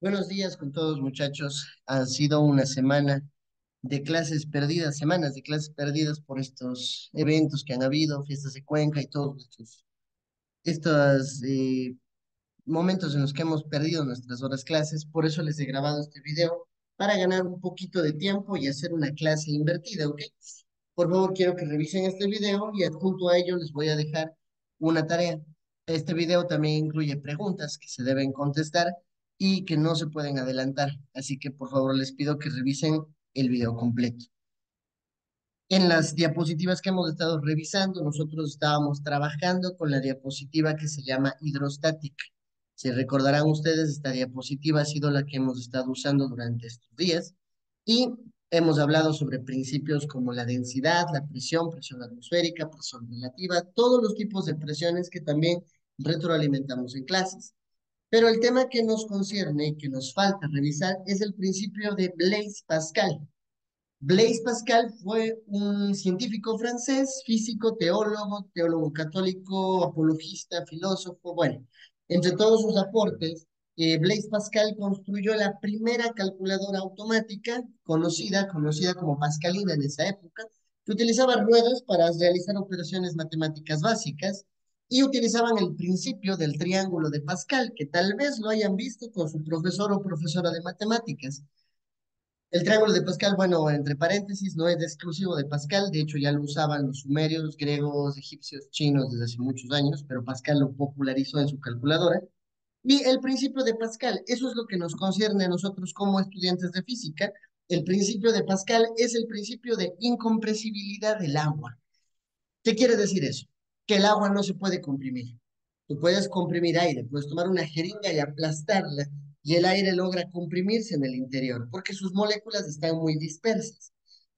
Buenos días con todos muchachos. Ha sido una semana de clases perdidas, semanas de clases perdidas por estos eventos que han habido, fiestas de Cuenca y todos estos, eh, momentos en los que hemos perdido nuestras horas clases. Por eso les he grabado este video para ganar un poquito de tiempo y hacer una clase invertida, ¿ok? Por favor, quiero que revisen este video y adjunto a ello les voy a dejar una tarea. Este video también incluye preguntas que se deben contestar y que no se pueden adelantar. Así que por favor les pido que revisen el video completo. En las diapositivas que hemos estado revisando, nosotros estábamos trabajando con la diapositiva que se llama hidrostática. Si recordarán ustedes, esta diapositiva ha sido la que hemos estado usando durante estos días y hemos hablado sobre principios como la densidad, la presión, presión atmosférica, presión relativa, todos los tipos de presiones que también retroalimentamos en clases. Pero el tema que nos concierne que nos falta revisar es el principio de Blaise Pascal. Blaise Pascal fue un científico francés, físico, teólogo, teólogo católico, apologista, filósofo, bueno, entre todos sus aportes, eh, Blaise Pascal construyó la primera calculadora automática conocida, conocida como Pascalina en esa época, que utilizaba ruedas para realizar operaciones matemáticas básicas y utilizaban el principio del triángulo de Pascal, que tal vez lo hayan visto con su profesor o profesora de matemáticas. El triángulo de Pascal, bueno, entre paréntesis, no es exclusivo de Pascal, de hecho ya lo usaban los sumerios, griegos, egipcios, chinos desde hace muchos años, pero Pascal lo popularizó en su calculadora. Y el principio de Pascal, eso es lo que nos concierne a nosotros como estudiantes de física. El principio de Pascal es el principio de incompresibilidad del agua. ¿Qué quiere decir eso? Que el agua no se puede comprimir. Tú puedes comprimir aire, puedes tomar una jeringa y aplastarla y el aire logra comprimirse en el interior porque sus moléculas están muy dispersas.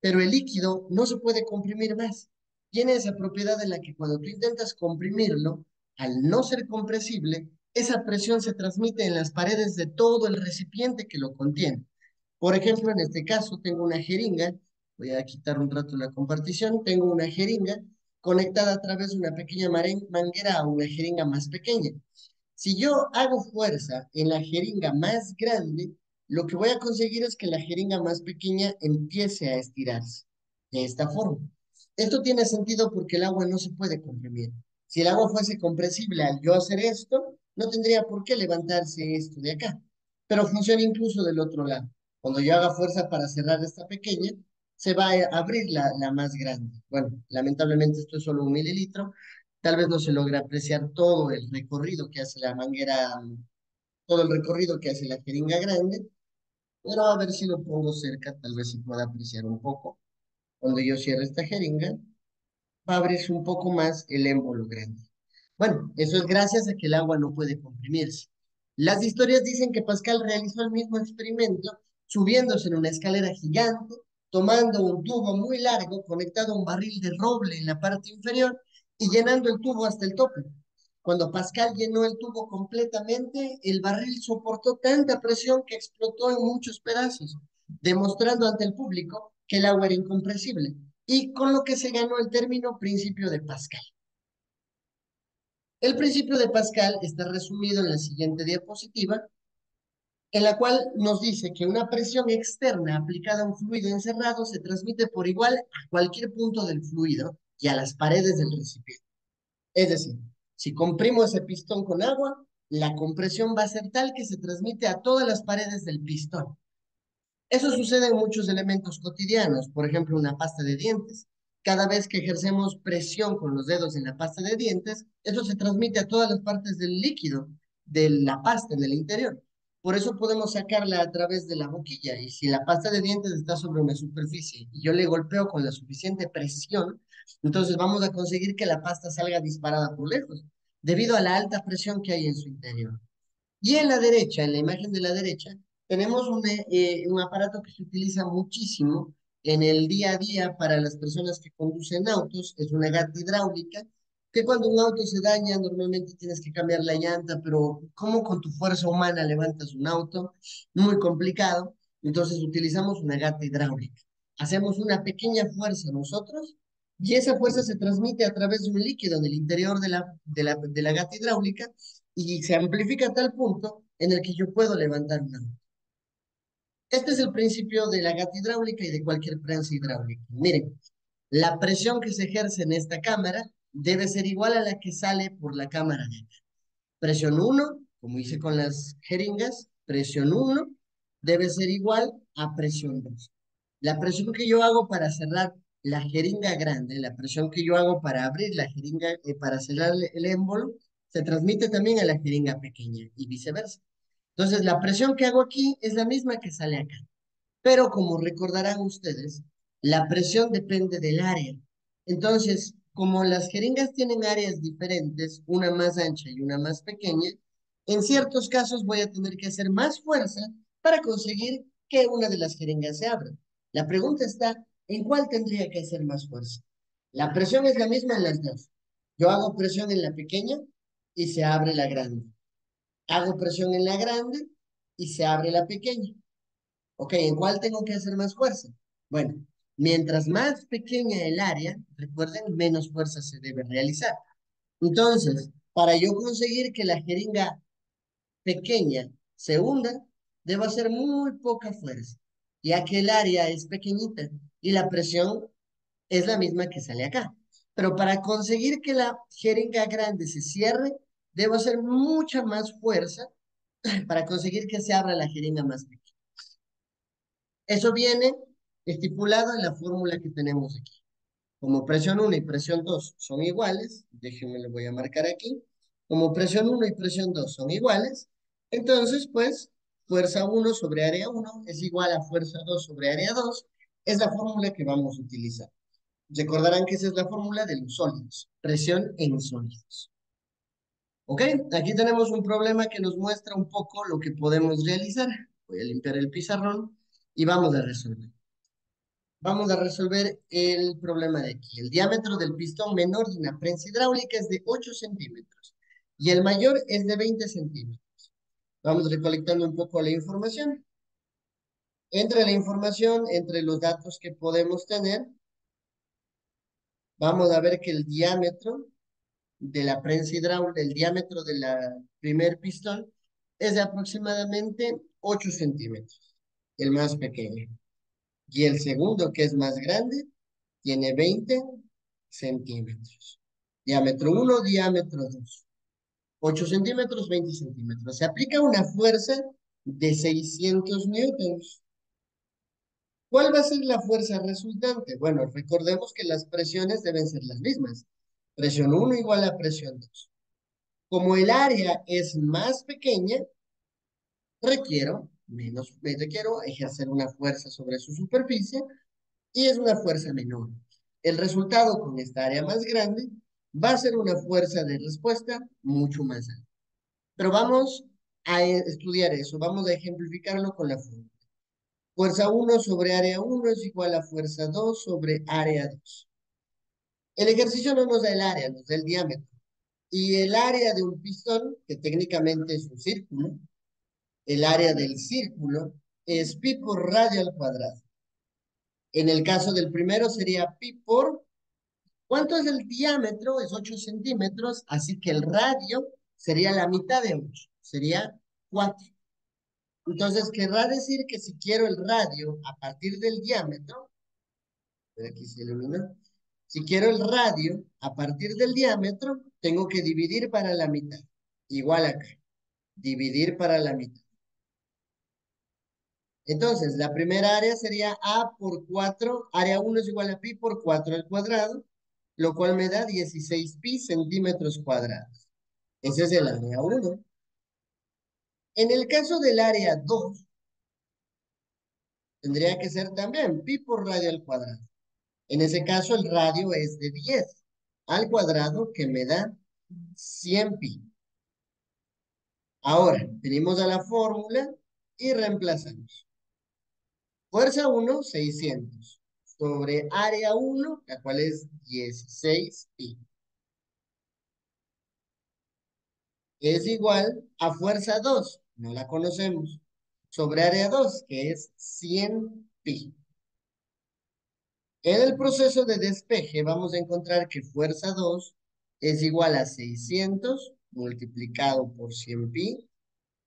Pero el líquido no se puede comprimir más. Tiene esa propiedad en la que cuando tú intentas comprimirlo, al no ser compresible, esa presión se transmite en las paredes de todo el recipiente que lo contiene. Por ejemplo, en este caso tengo una jeringa, voy a quitar un rato la compartición, tengo una jeringa conectada a través de una pequeña manguera a una jeringa más pequeña. Si yo hago fuerza en la jeringa más grande, lo que voy a conseguir es que la jeringa más pequeña empiece a estirarse de esta forma. Esto tiene sentido porque el agua no se puede comprimir. Si el agua fuese compresible al yo hacer esto, no tendría por qué levantarse esto de acá. Pero funciona incluso del otro lado. Cuando yo haga fuerza para cerrar esta pequeña, se va a abrir la, la más grande. Bueno, lamentablemente esto es solo un mililitro, Tal vez no se logra apreciar todo el recorrido que hace la manguera, todo el recorrido que hace la jeringa grande, pero a ver si lo pongo cerca, tal vez se pueda apreciar un poco. Cuando yo cierre esta jeringa, va un poco más el émbolo grande. Bueno, eso es gracias a que el agua no puede comprimirse. Las historias dicen que Pascal realizó el mismo experimento subiéndose en una escalera gigante, tomando un tubo muy largo conectado a un barril de roble en la parte inferior y llenando el tubo hasta el tope. Cuando Pascal llenó el tubo completamente, el barril soportó tanta presión que explotó en muchos pedazos, demostrando ante el público que el agua era incompresible, y con lo que se ganó el término principio de Pascal. El principio de Pascal está resumido en la siguiente diapositiva, en la cual nos dice que una presión externa aplicada a un fluido encerrado se transmite por igual a cualquier punto del fluido y a las paredes del recipiente. Es decir, si comprimo ese pistón con agua, la compresión va a ser tal que se transmite a todas las paredes del pistón. Eso sucede en muchos elementos cotidianos, por ejemplo, una pasta de dientes. Cada vez que ejercemos presión con los dedos en la pasta de dientes, eso se transmite a todas las partes del líquido, de la pasta en el interior. Por eso podemos sacarla a través de la boquilla y si la pasta de dientes está sobre una superficie y yo le golpeo con la suficiente presión, entonces vamos a conseguir que la pasta salga disparada por lejos, debido a la alta presión que hay en su interior. Y en la derecha, en la imagen de la derecha, tenemos un, eh, un aparato que se utiliza muchísimo en el día a día para las personas que conducen autos, es una gata hidráulica que cuando un auto se daña normalmente tienes que cambiar la llanta, pero ¿cómo con tu fuerza humana levantas un auto? Muy complicado. Entonces utilizamos una gata hidráulica. Hacemos una pequeña fuerza nosotros y esa fuerza se transmite a través de un líquido en el interior de la, de la, de la gata hidráulica y se amplifica a tal punto en el que yo puedo levantar una Este es el principio de la gata hidráulica y de cualquier prensa hidráulica. Miren, la presión que se ejerce en esta cámara debe ser igual a la que sale por la cámara de acá. Presión 1, como hice con las jeringas, presión 1 debe ser igual a presión 2. La presión que yo hago para cerrar la jeringa grande, la presión que yo hago para abrir la jeringa, eh, para cerrar el émbolo, se transmite también a la jeringa pequeña y viceversa. Entonces, la presión que hago aquí es la misma que sale acá. Pero como recordarán ustedes, la presión depende del área. Entonces, como las jeringas tienen áreas diferentes, una más ancha y una más pequeña, en ciertos casos voy a tener que hacer más fuerza para conseguir que una de las jeringas se abra. La pregunta está, ¿en cuál tendría que hacer más fuerza? La presión es la misma en las dos. Yo hago presión en la pequeña y se abre la grande. Hago presión en la grande y se abre la pequeña. Ok, ¿en cuál tengo que hacer más fuerza? Bueno, mientras más pequeña el área, recuerden, menos fuerza se debe realizar. Entonces, para yo conseguir que la jeringa pequeña se hunda, debo hacer muy poca fuerza, ya que el área es pequeñita y la presión es la misma que sale acá. Pero para conseguir que la jeringa grande se cierre, debo hacer mucha más fuerza para conseguir que se abra la jeringa más pequeña. Eso viene estipulado en la fórmula que tenemos aquí. Como presión 1 y presión 2 son iguales, déjenme lo voy a marcar aquí. Como presión 1 y presión 2 son iguales, entonces pues fuerza 1 sobre área 1 es igual a fuerza 2 sobre área 2. Es la fórmula que vamos a utilizar. Recordarán que esa es la fórmula de los sólidos, presión en sólidos. ¿Ok? Aquí tenemos un problema que nos muestra un poco lo que podemos realizar. Voy a limpiar el pizarrón y vamos a resolver. Vamos a resolver el problema de aquí. El diámetro del pistón menor de una prensa hidráulica es de 8 centímetros y el mayor es de 20 centímetros. Vamos recolectando un poco la información. Entre la información, entre los datos que podemos tener, vamos a ver que el diámetro de la prensa hidráulica, el diámetro del primer pistón, es de aproximadamente 8 centímetros, el más pequeño. Y el segundo, que es más grande, tiene 20 centímetros. Diámetro 1, diámetro 2. 8 centímetros, 20 centímetros. Se aplica una fuerza de 600 newtons. ¿Cuál va a ser la fuerza resultante? Bueno, recordemos que las presiones deben ser las mismas. Presión 1 igual a presión 2. Como el área es más pequeña, requiero menos, requiero ejercer una fuerza sobre su superficie y es una fuerza menor. El resultado con esta área más grande va a ser una fuerza de respuesta mucho más alta. Pero vamos a estudiar eso, vamos a ejemplificarlo con la fórmula. Fuerza 1 sobre área 1 es igual a fuerza 2 sobre área 2. El ejercicio no nos da el área, nos da el diámetro. Y el área de un pistón, que técnicamente es un círculo, el área del círculo es pi por radio al cuadrado. En el caso del primero sería pi por... ¿Cuánto es el diámetro? Es 8 centímetros, así que el radio sería la mitad de 8, sería 4. Entonces, querrá decir que si quiero el radio a partir del diámetro, aquí se ilumina, si quiero el radio a partir del diámetro, tengo que dividir para la mitad. Igual acá. Dividir para la mitad. Entonces, la primera área sería A por 4. Área 1 es igual a pi por 4 al cuadrado, lo cual me da 16 pi centímetros cuadrados. Ese es el área 1. En el caso del área 2, tendría que ser también pi por radio al cuadrado. En ese caso, el radio es de 10 al cuadrado, que me da 100 pi. Ahora, venimos a la fórmula y reemplazamos. Fuerza 1, 600. Sobre área 1, la cual es 16 pi. Es igual a fuerza 2, no la conocemos. Sobre área 2, que es 100 pi. En el proceso de despeje vamos a encontrar que fuerza 2 es igual a 600 multiplicado por 100 pi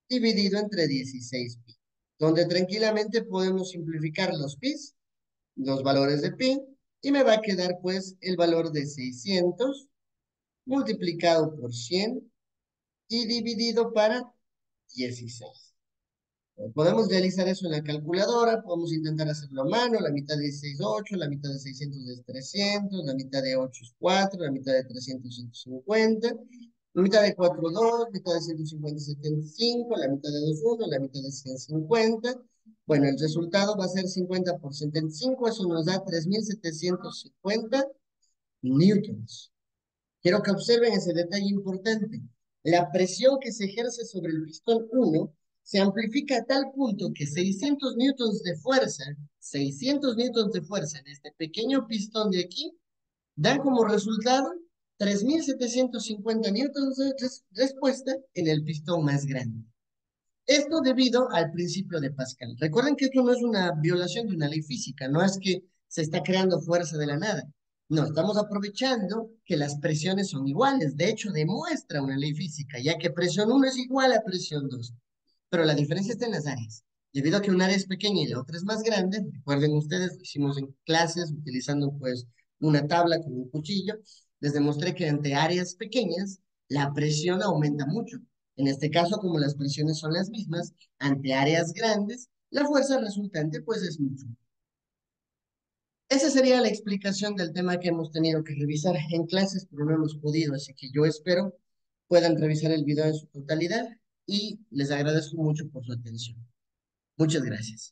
dividido entre 16 pi, donde tranquilamente podemos simplificar los pi, los valores de pi, y me va a quedar pues el valor de 600 multiplicado por 100 y dividido para 16. Podemos realizar eso en la calculadora, podemos intentar hacerlo a mano, la mitad de 16 es 8, la mitad de 600 es 300, la mitad de 8 es 4, la mitad de 300 es 150, la mitad de 4 es 2, la mitad de 150 es 75, la mitad de 2 es 1, la mitad de 150. Bueno, el resultado va a ser 50 por 75, eso nos da 3.750 newtons. Quiero que observen ese detalle importante. La presión que se ejerce sobre el pistón 1 se amplifica a tal punto que 600 newtons de fuerza, 600 newtons de fuerza en este pequeño pistón de aquí, dan como resultado 3.750 newtons de respuesta en el pistón más grande. Esto debido al principio de Pascal. Recuerden que esto no es una violación de una ley física, no es que se está creando fuerza de la nada. No, estamos aprovechando que las presiones son iguales. De hecho, demuestra una ley física, ya que presión 1 es igual a presión 2 pero la diferencia está en las áreas. Debido a que un área es pequeña y la otra es más grande, recuerden ustedes, lo hicimos en clases utilizando pues una tabla con un cuchillo, les demostré que ante áreas pequeñas la presión aumenta mucho. En este caso, como las presiones son las mismas, ante áreas grandes, la fuerza resultante pues es mucho. Esa sería la explicación del tema que hemos tenido que revisar en clases, pero no hemos podido, así que yo espero puedan revisar el video en su totalidad y les agradezco mucho por su atención. Muchas gracias.